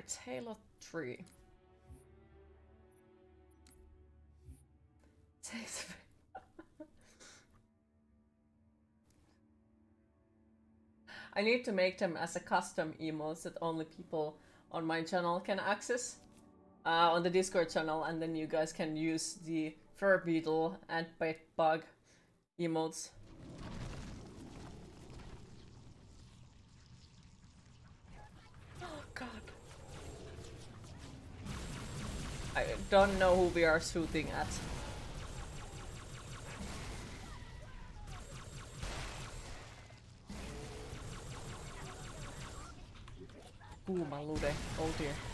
Alright, Halo 3. Takes I need to make them as a custom emotes that only people on my channel can access uh, on the Discord channel, and then you guys can use the Fur Beetle and Pet Bug emotes. Oh god. I don't know who we are shooting at. Ooh, my lude. Oh dear.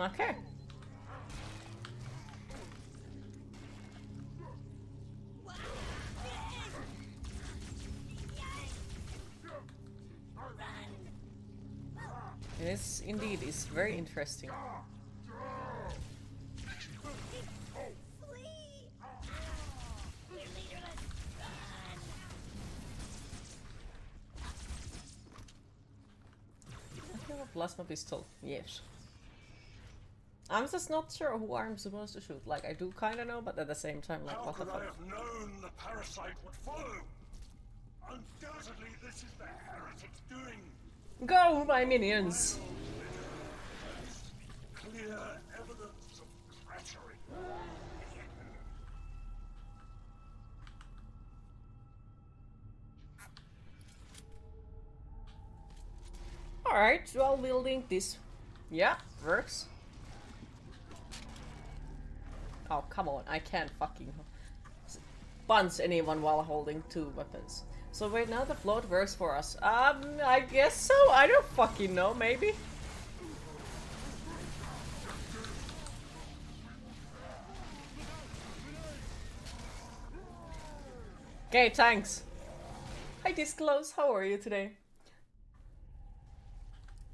Okay. This indeed is very interesting. Plasma pistol. Yes. I'm just not sure who I'm supposed to shoot. Like, I do kind of know, but at the same time, like, How what the fuck? I have known the parasite would follow? Undoubtedly, this is the heretic's doing. Go, my minions! Clear evidence of treachery. Alright, well, we'll link this. Yeah, works. Oh, come on, I can't fucking punch anyone while holding two weapons. So wait, now the float works for us. Um, I guess so? I don't fucking know, maybe? Okay, thanks. Hi Disclose, how are you today?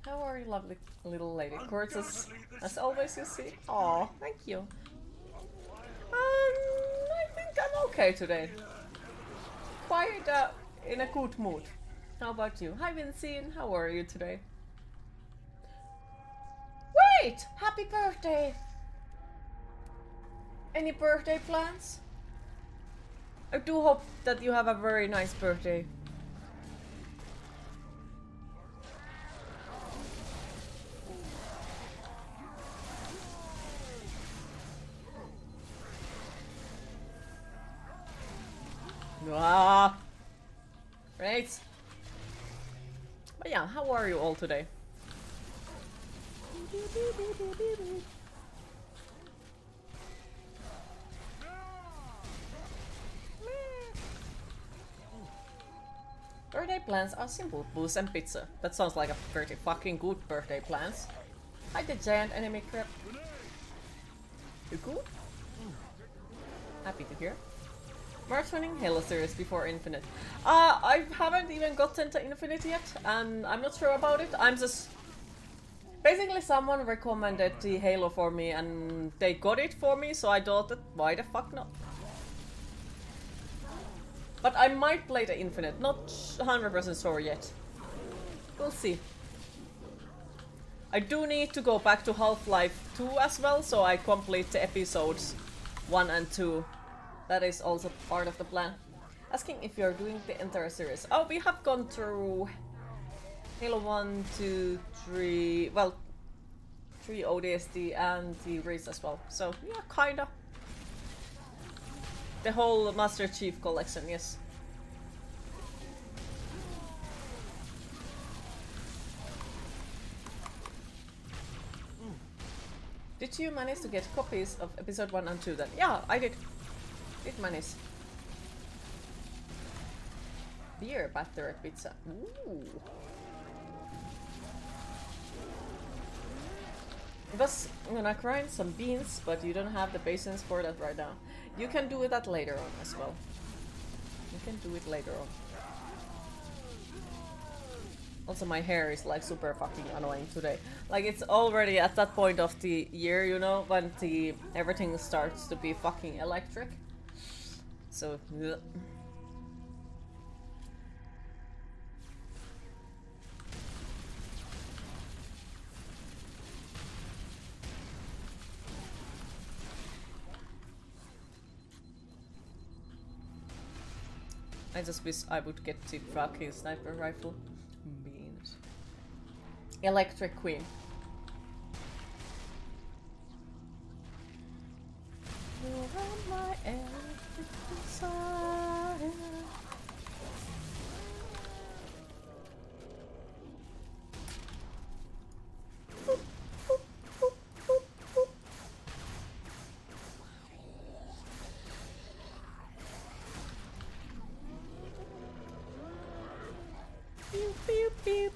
How are you, lovely little lady? Gorgeous, as always, you see. Aw, thank you. Um, I think I'm okay today. Quite uh, in a good mood. How about you? Hi Vincent, how are you today? Wait! Happy birthday! Any birthday plans? I do hope that you have a very nice birthday. Ah. Right. But yeah, how are you all today? Birthday plans are simple. Booze and pizza. That sounds like a pretty fucking good birthday plans. Hi the giant enemy crab. You cool? Happy to hear. March winning Halo series before Infinite. Uh, I haven't even gotten to Infinite yet, and I'm not sure about it. I'm just... Basically, someone recommended the Halo for me, and they got it for me, so I thought that why the fuck not? But I might play the Infinite, not 100% sure yet. We'll see. I do need to go back to Half-Life 2 as well, so I complete the episodes 1 and 2. That is also part of the plan. Asking if you're doing the entire series. Oh, we have gone through Halo 1, 2, 3, well, 3 ODST and the Reach as well. So, yeah, kinda. The whole Master Chief collection, yes. Did you manage to get copies of episode 1 and 2 then? Yeah, I did. Did manage. Beer battery pizza. Ooh. Because I'm gonna grind some beans, but you don't have the patience for that right now. You can do that later on as well. You can do it later on. Also, my hair is like super fucking annoying today. Like it's already at that point of the year, you know, when the everything starts to be fucking electric. So. I just wish I would get the fucking sniper rifle. Beans. Electric Queen.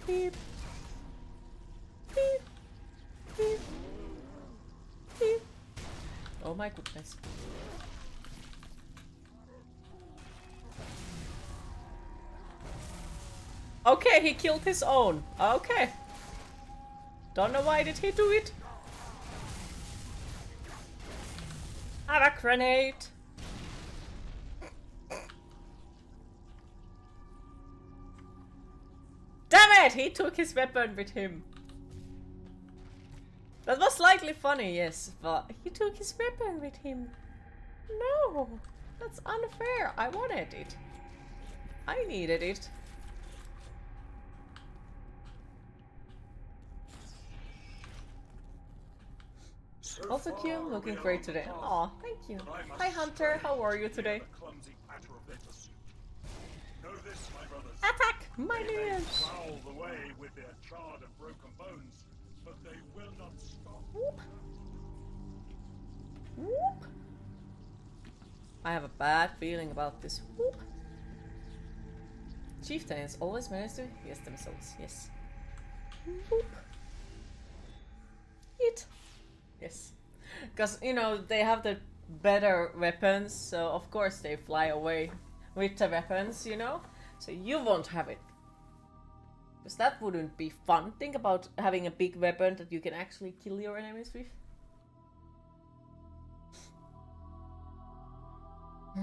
Pew. Pew, pew, pew. Oh my goodness. Okay, he killed his own. Okay. Don't know why did he do it. A grenade. He took his weapon with him. That was slightly funny, yes, but he took his weapon with him. No, that's unfair. I wanted it. I needed it. So Also, Q, looking great today. Aw, thank you. but I must Hi, Hunter. How are you today? the clumsy patter of their pursuit. Know this, my brothers. Attack, my They may the way with their charred and broken bones, but they will not stop. Whoop. Whoop. I have a bad feeling about this. Whoop. Chieftains always manage to yes themselves. Yes. Whoop. Hit. Yes. Because, you know, they have the better weapons, so of course they fly away with the weapons, you know? So you won't have it. Because that wouldn't be fun. Think about having a big weapon that you can actually kill your enemies with.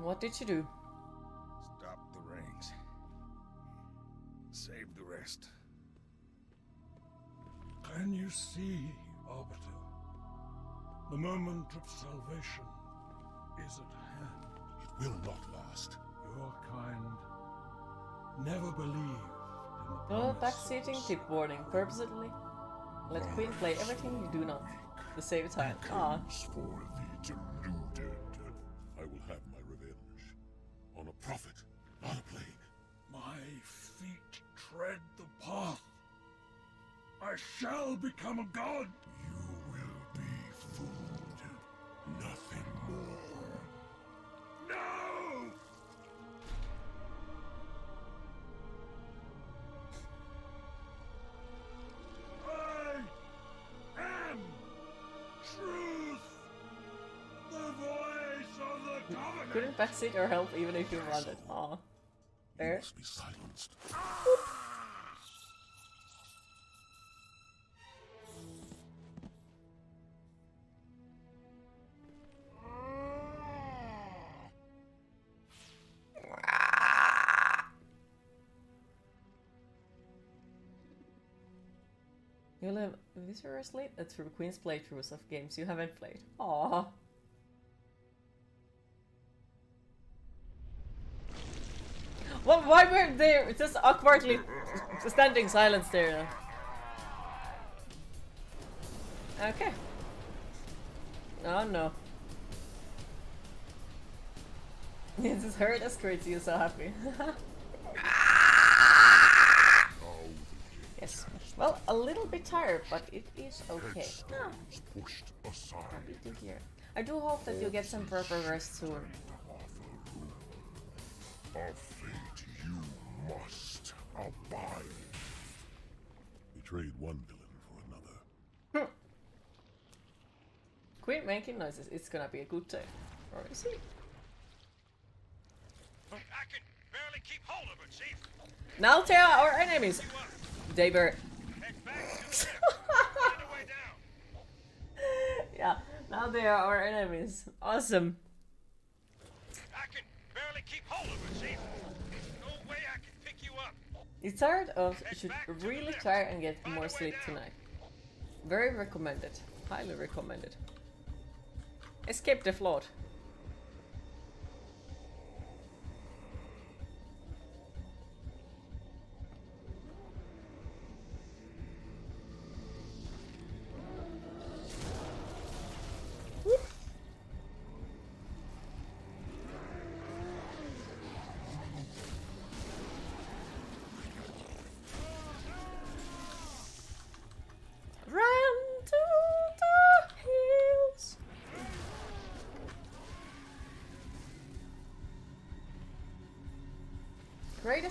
what did you do? Stop the rings. Save the rest. Can you see, Arbiter? The moment of salvation is at hand. It will not last. Your kind never believed in the No promise backseating, of tip warning. Purposely let Queen play everything you do not. The same time. Ah, Comes for the deluded. I will have my revenge. On a prophet, not a plague. My feet tread the path. I shall become a god. Backseat or help even if you wanted. Aw. You Fair. must be silenced. You live vicariously through Queen's playthroughs of games you haven't played. Aww. Well, why weren't they just awkwardly standing silence there? Okay. Oh no. This is her that's crazy, you're so happy. yes. Well, a little bit tired, but it is okay. Ah. I do hope that you get some proper rest soon. Of fate you must abide. We trade one villain for another. Hmm. Quit making noises. It's gonna be a good day. Or is he? I can barely keep hold of it, Chief. Now they are our enemies. You. They were. Head back to the Find a way down. yeah. Now they are our enemies. Awesome. I can barely keep hold of it, Chief. You tired of? You should really try and get more sleep tonight. Very recommended. Highly recommended. Escape the flood.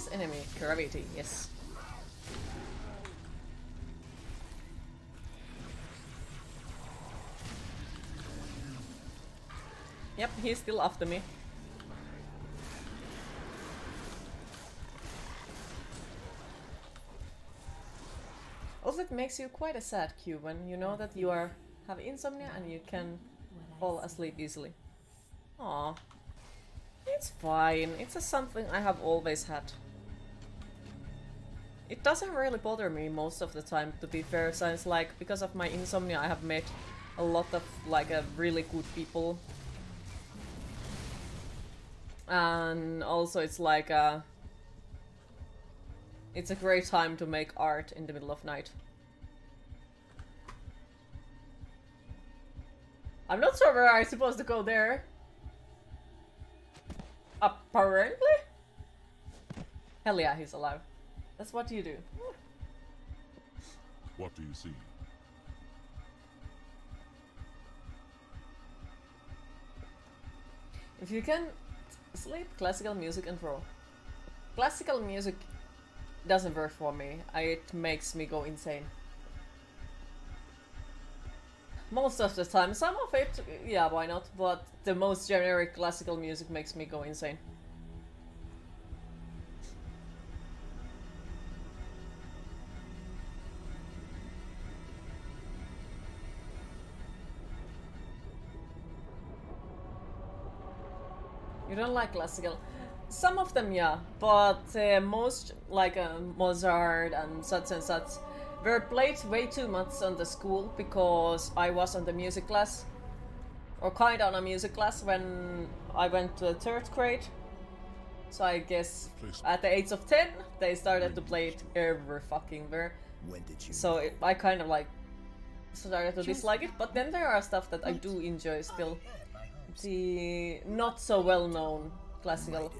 Greatest enemy, gravity, yes. Yep, he's still after me. Also, it makes you quite a sad when you know that you are have insomnia and you can fall asleep easily. Aw. It's fine. It's something I have always had. It doesn't really bother me most of the time, to be fair, since like, because of my insomnia I have met a lot of like uh, really good people. And also it's like uh it's a great time to make art in the middle of night. I'm not sure where I'm supposed to go there. Apparently? Hell yeah, he's alive. That's what you do. What do you see? If you can sleep, classical music and roll. Classical music doesn't work for me. It makes me go insane. Most of the time, some of it, yeah, why not? But the most generic classical music makes me go insane. Don't like classical? Some of them, yeah, but uh, most, like uh, Mozart and such and such, were played way too much on the school because I was on the music class, or kind of on a music class when I went to the third grade. So I guess at the age of 10, they started to play it every fucking where. When did you? So it, I kind of like started to dislike it, but then there are stuff that I do enjoy still. I hope so. The not so well known classical.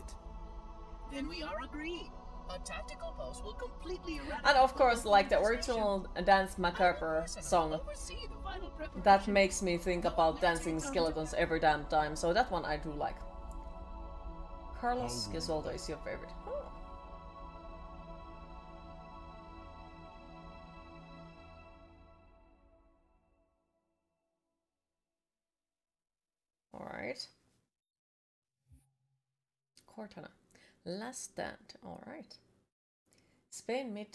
Then we are agreed. A tactical post will completely And of course, like the original Danse Macabre song, oversee the final that makes me think about dancing skeletons every damn time, so that one I do like. Carlos Gesualdo is your favorite. Alright. Cortana. Last stand. Alright. Spain mid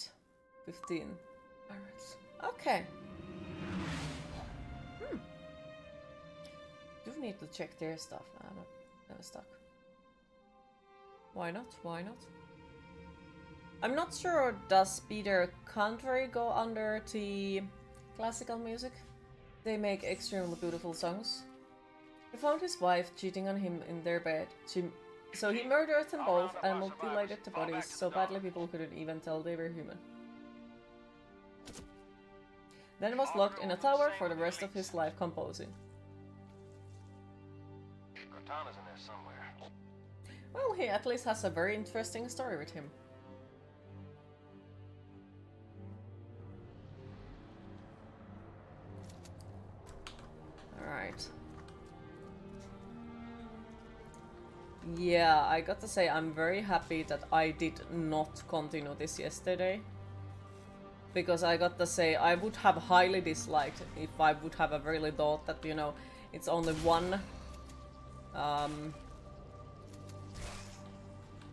15. Alright. Okay. Hmm. You need to check their stuff. I'm stuck. Why not? Why not? I'm not sure does Peter Country go under the classical music? They make extremely beautiful songs. He found his wife cheating on him in their bed. She, so he murdered them both and mutilated the bodies so badly people couldn't even tell they were human. Then was locked in a tower for the rest of his life composing. Cortana's in there somewhere. Well, he at least has a very interesting story with him. Alright. Yeah, I got to say, I'm very happy that I did not continue this yesterday. Because I gotta say, I would have highly disliked if I would have really thought that, you know, it's only one um,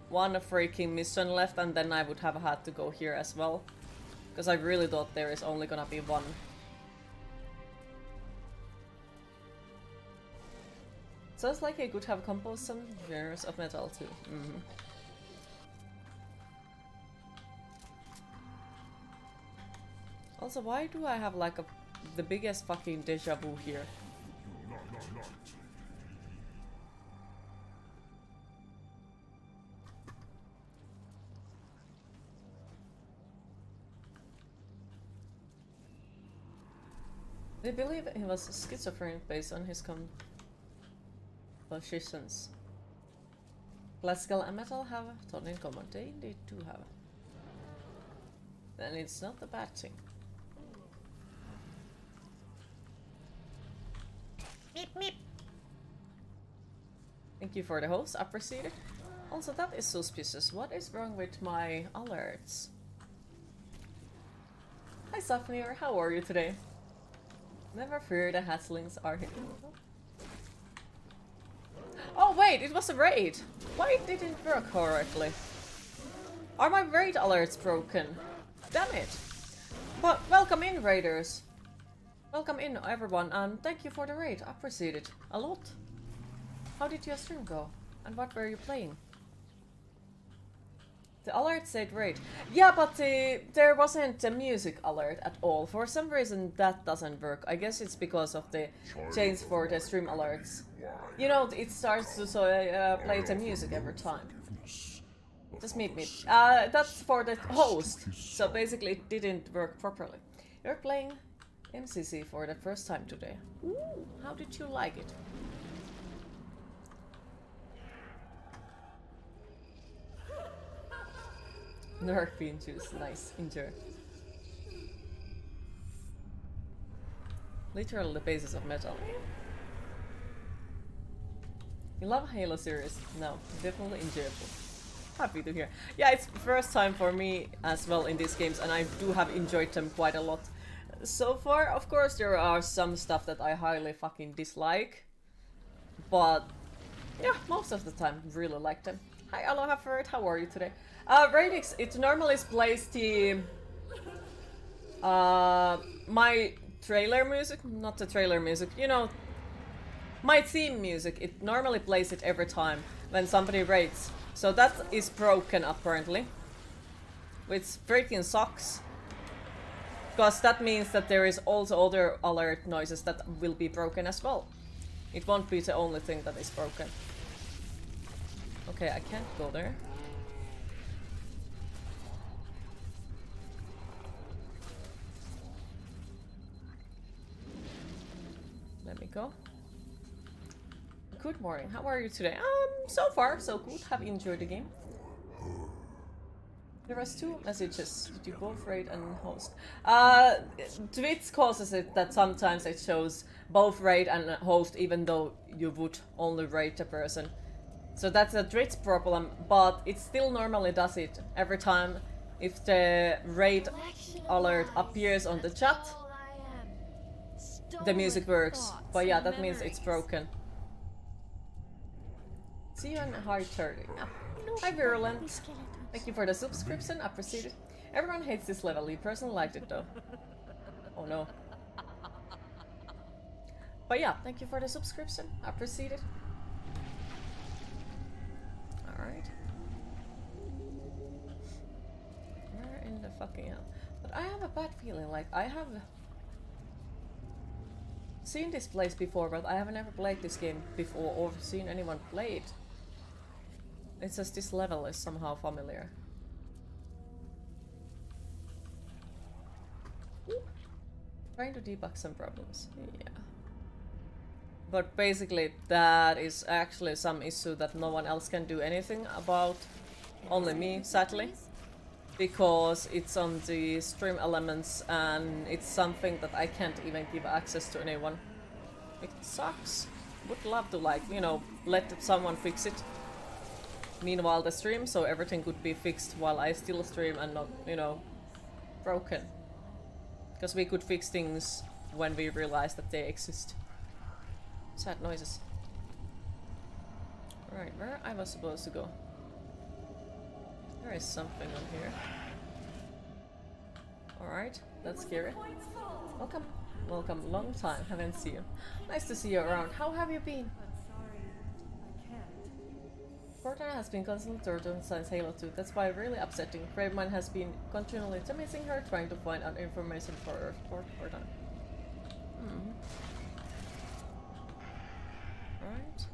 one freaking mission left and then I would have had to go here as well. Because I really thought there is only gonna be one. Sounds like I could have composed some genres of metal too. Mm -hmm. Also, why do I have like a the biggest fucking deja vu here? They believe he was schizophrenic based on his compositions. Classical and metal have thought in common. They indeed do have. Then it's not a bad thing. Meep meep. Thank you for the host, I it. Also, that is suspicious. What is wrong with my alerts? Hi Safnir, how are you today? Never fear the Haslings are here. Oh wait, it was a raid! Why didn't work correctly? Are my raid alerts broken? Damn it! But welcome in, raiders! Welcome in, everyone, and thank you for the raid. I appreciate it a lot. How did your stream go? And what were you playing? The alert said raid. Yeah, but uh, there wasn't a music alert at all. For some reason that doesn't work. I guess it's because of the change for the stream alerts. You know, it starts to so, uh, play the music every time. Just meet me. Uh, that's for the host. So basically it didn't work properly. You're playing MCC for the first time today. Ooh, how did you like it? Nerf bean juice, nice, enjoy. Literally the basis of metal. You love Halo series? No, definitely enjoyable. Happy to hear. Yeah, it's first time for me as well in these games and I do have enjoyed them quite a lot. So far, of course, there are some stuff that I highly fucking dislike. But, yeah, most of the time, really like them. Hi, Aloha Ferret, how are you today? Uh, Radix, it normally plays the... Uh, my trailer music, not the trailer music, you know, my theme music, it normally plays it every time when somebody raids. So that is broken apparently. Which freaking sucks. Because that means that there is also other alert noises that will be broken as well. It won't be the only thing that is broken. Okay, I can't go there. Let me go. Good morning. How are you today? Um, so far so good. Have you enjoyed the game? There was two messages. Did you both rate and host? Uh, Twitch causes it that sometimes it shows both rate and host even though you would only rate the person. So that's a Twitch problem, but it still normally does it every time if the rate alert appears on the chat the music works. But yeah, that means it's broken. See you in hard turning. Hi Virulent. Thank you for the subscription, appreciate it. Everyone hates this level, you personally liked it though. Oh no. But yeah, thank you for the subscription, appreciate it. Alright. Where in the fucking hell? But I have a bad feeling, like I have seen this place before, but I have never played this game before or seen anyone play it. It says this level is somehow familiar. Trying to debug some problems. Yeah. But basically that is actually some issue that no one else can do anything about. Only me, sadly. Because it's on the stream elements and it's something that I can't even give access to anyone. It sucks. Would love to like, you know, let someone fix it meanwhile the stream, so everything could be fixed while I still stream and not, you know, broken. Because we could fix things when we realize that they exist. Sad noises. Right, where I was supposed to go? There is something on here. Alright, that's scary. Welcome. Welcome. Long time. Haven't seen you. Nice to see you around. How have you been? Cortana has been constantly turtled since Halo 2. That's why really upsetting. Gravemind has been continually chasing her, trying to find out information for her for Cortana. Hmm. Alright.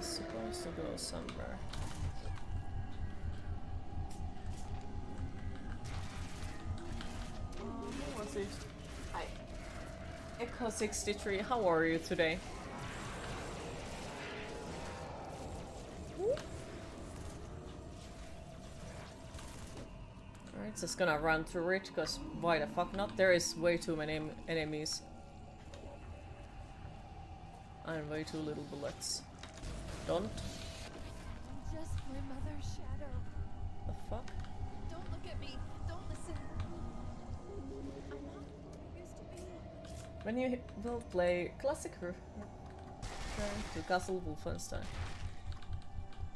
Supposed to go somewhere. Um, what was it? Hi. Echo 63, how are you today? Alright, just gonna run through it, because why the fuck not? There is way too many em- enemies. And way too little bullets. Don't. When you will play classic return to Castle Wolfenstein.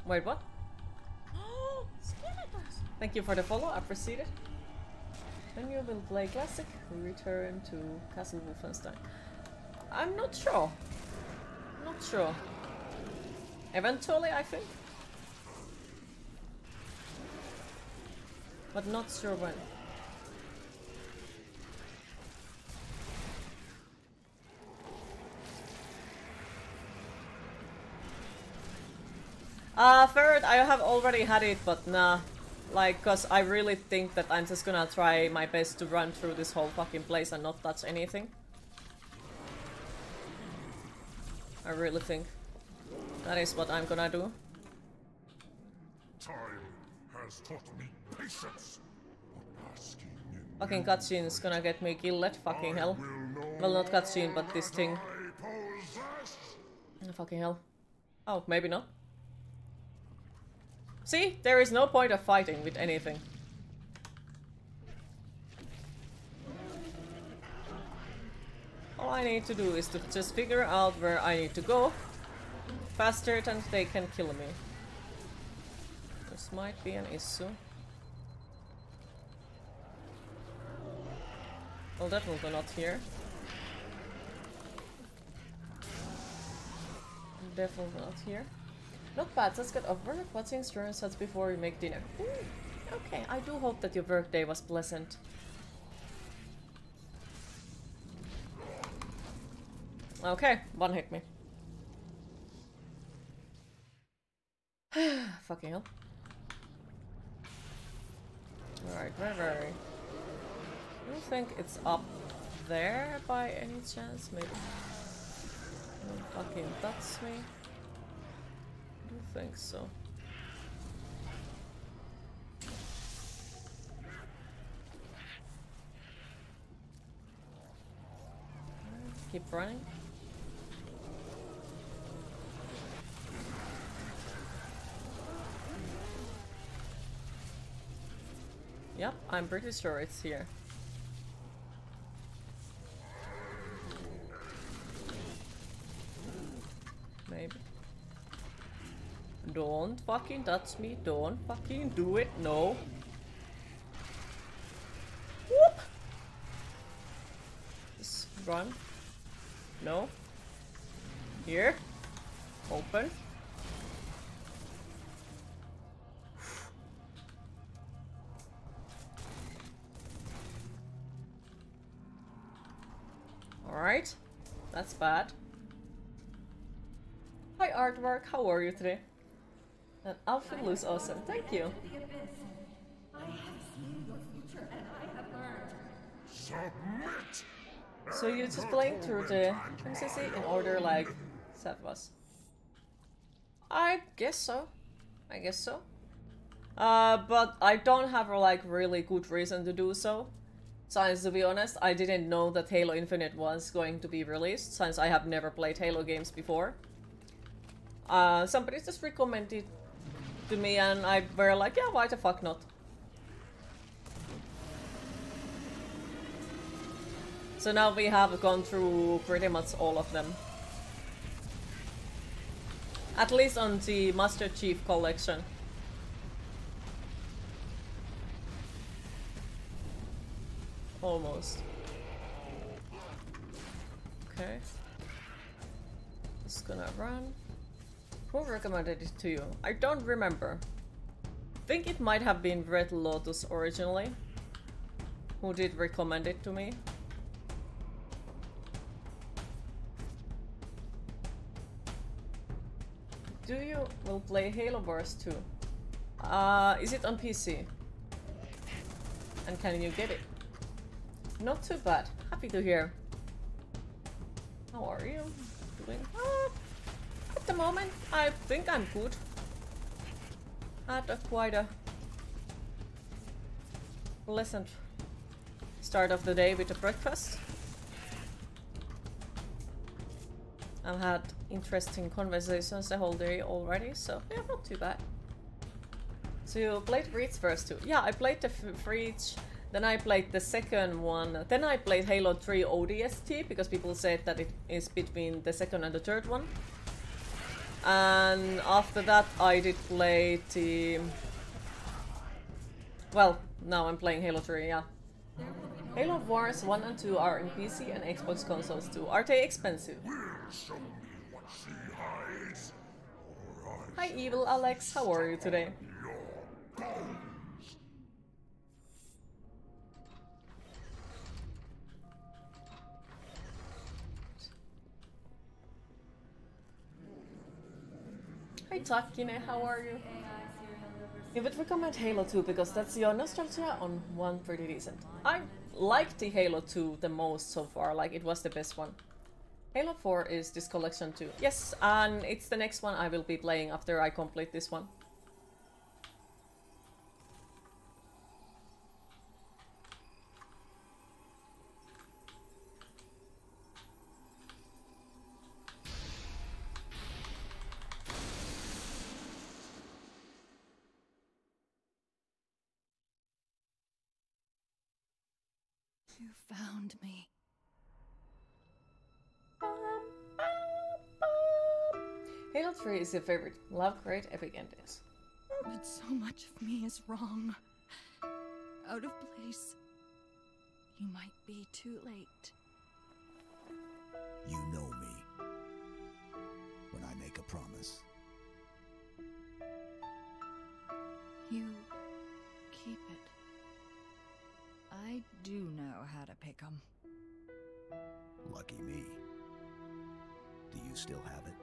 Wait, what? Oh, Thank you for the follow, I appreciate it. When you will play classic, return to Castle Wolfenstein. I'm not sure. Not sure. Eventually, I think. But not sure when. Uh, third, I have already had it, but nah. Like, cause I really think that I'm just gonna try my best to run through this whole fucking place and not touch anything. I really think. That is what I'm gonna do. Time has taught me patience. But asking in Fucking cutscene's gonna get me killed, fucking hell. will no Well, not cutscene, but this thing. Fucking hell. Oh, maybe not. See? There is no point of fighting with anything. All I need to do is to just figure out where I need to go faster than they can kill me. This might be an issue. Well, definitely not here. Definitely not here. Not bad, let's get off work. What's the insurance sets before we make dinner? Ooh, okay, I do hope that your workday was pleasant. Okay, one hit me. Fucking hell. Alright, where were we? I don't think it's up there by any chance, maybe. Fucking touch me. I think so. Keep running. Yep, I'm pretty sure it's here. Maybe. Don't fucking touch me. Don't fucking do it. No. Whoop! Just run. No. Here. Open. Alright. That's bad. Hi artwork, how are you today? Outfit looks awesome, thank you. So you're just playing through the MCC in order like Seth was? I guess so. I guess so. Uh, but I don't have a like really good reason to do so. Since to be honest, I didn't know that Halo Infinite was going to be released, since I have never played Halo games before. Uh, somebody just recommended to me and I were like, yeah, why the fuck not? So now we have gone through pretty much all of them. At least on the Master Chief collection. Almost. Okay. Just gonna run. Who recommended it to you? I don't remember. think it might have been Red Lotus originally. Who did recommend it to me. Do you will play Halo Wars 2? Uh, is it on PC? And can you get it? Not too bad. Happy to hear. How are you doing? At the moment, I think I'm good. Had a quite a pleasant start of the day with a breakfast. I've had interesting conversations the whole day already, so yeah, not too bad. So you played Reach first too? Yeah, I played the Reach, then I played the second one, then I played Halo 3 ODST because people said that it is between the second and the third one. And after that I did play the... Well, now I'm playing Halo 3, yeah. Halo Wars 1 and 2 are in PC and Xbox consoles too. Are they expensive? Hi Evil Alex, how are you today? Hi Takine, how are you? You would recommend Halo 2 because that's your nostalgia on one pretty decent. I like the Halo 2 the most so far, like it was the best one. Halo 4 is this collection too. Yes, and it's the next one I will be playing after I complete this one. Found me. Halo 3 is your favorite. Love great epic endings. But so much of me is wrong. Out of place. You might be too late. You know me. When I make a promise. You keep it. I do know how to pick 'em. Lucky me. Do you still have it?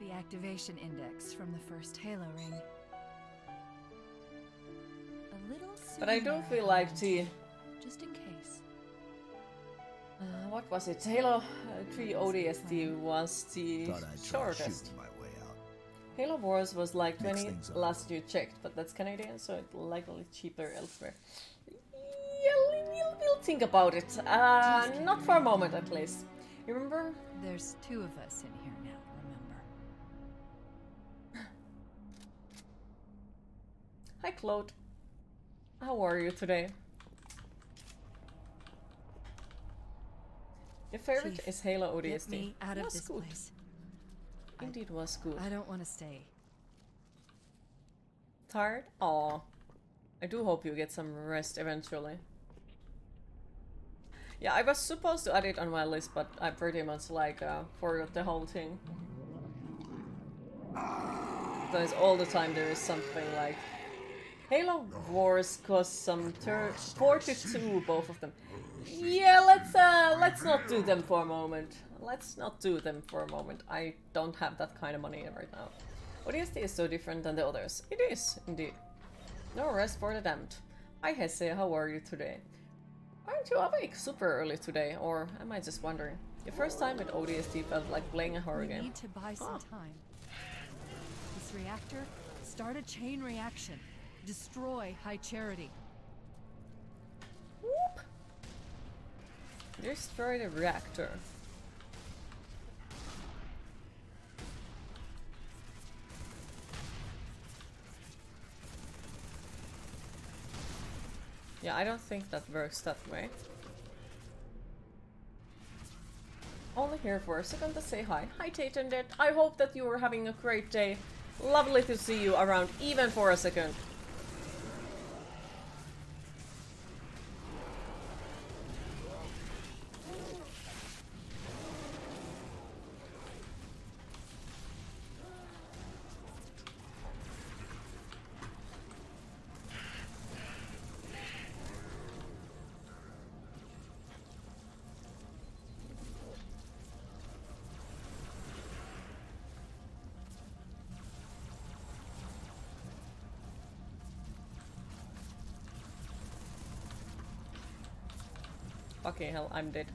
The activation index from the first Halo ring. A little But I don't feel like tea. Just in case. uh, what was it? Halo uh, 3 ODST was the Thought I'd shortest. Halo Wars was like Mix 20 last you checked, but that's Canadian, so it's likely cheaper elsewhere. Yeah, we'll, we'll, we'll think about it. Uh, not for a moment, at least. You remember? There's two of us in here now, remember? Hi, Claude. How are you today? Your favorite Chief, is Halo Get ODST. me out of was this good. place. Indeed, was good. I don't want to stay. Tired? Aw. I do hope you get some rest eventually. Yeah, I was supposed to add it on my list, but I pretty much like uh, forgot the whole thing. Because all the time there is something like Halo Wars cost some thir 42, both of them. Yeah, let's uh, let's not do them for a moment. Let's not do them for a moment. I don't have that kind of money right now. ODST is so different than the others. It is, indeed. No rest for the damned. Hi Hesse, how are you today? Aren't you awake super early today, or am I just wondering? The first time at ODST felt like playing a horror We game. need to buy some time. This reactor, start a chain reaction. Destroy High Charity. Whoop! Destroy the reactor. Yeah, I don't think that works that way. Only here for a second to say hi. Hi Tatendet, I hope that you are having a great day. Lovely to see you around even for a second. Fucking hell, I'm dead.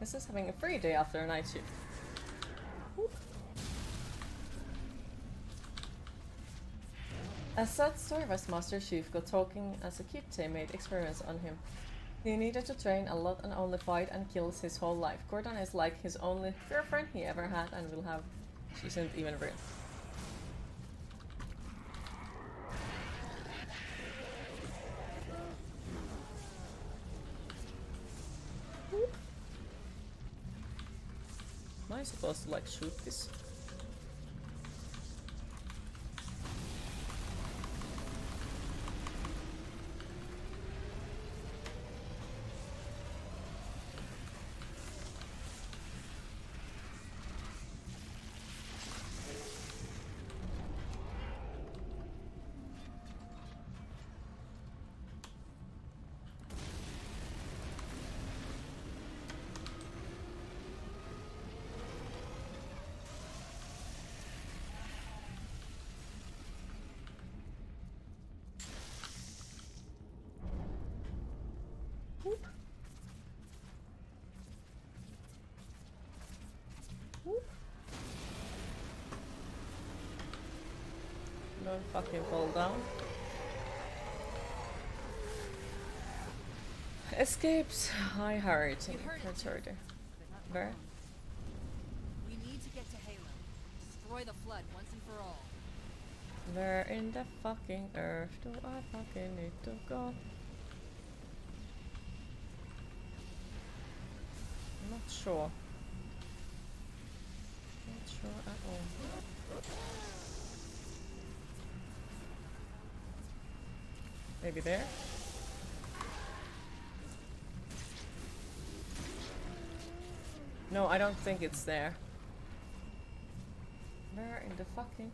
This is having a free day after a night shift. Whoop. As such, Storvas Master Chief got talking as a kid made experiments on him. He needed to train a lot and only fight and kills his whole life. Cortana is like his only girlfriend he ever had and will have. She isn't even real. Am I supposed to like shoot this? Don't fucking fall down. Escapes. Hi, Harry. That's harder. Where? We need to get to Halo. Destroy the flood once and for all. Where in the fucking earth do I fucking need to go? I'm not sure. At all. Maybe there? No, I don't think it's there. Where in the fucking...